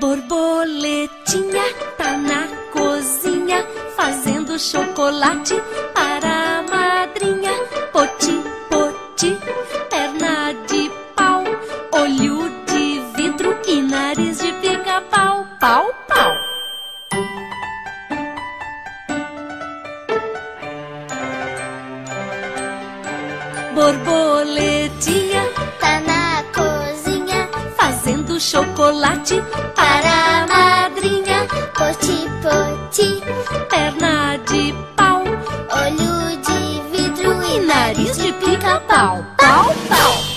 Borboletinha tá na cozinha fazendo chocolate para a madrinha. Poti, poti, perna de pau, olho de vidro e nariz de pica-pau, pau, pau. Borboletinha chocolate para a madrinha. Poti, poti Perna de pau Olho de vidro e nariz de pica-pau, pau, pau.